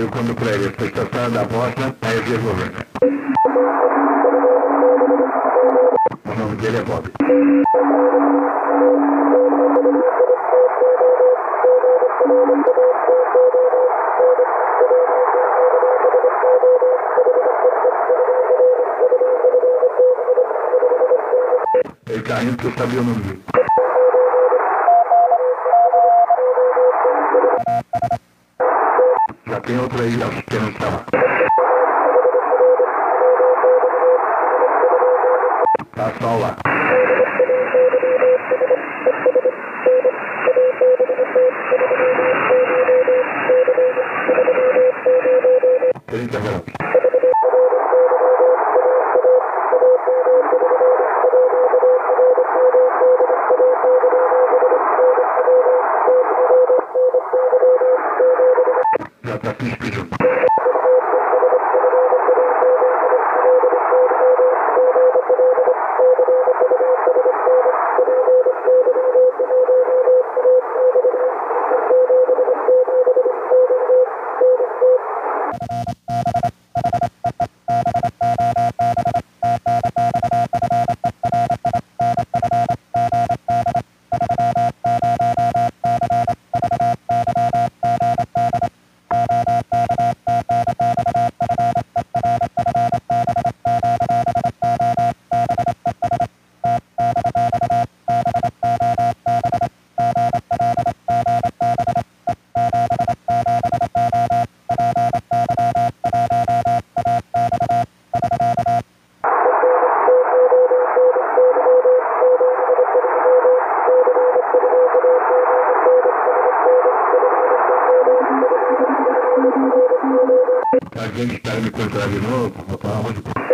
Bateu quando prega, expectativa da bota, aí desenvolver. O nome dele é Bob. Ele tá indo porque eu sabia o nome dele. Tem outra aí, ó, que não tá. Tá só lá. Trinta minutos. Já tá despedindo. Alguém espera me encontrar de novo, vou falar onde.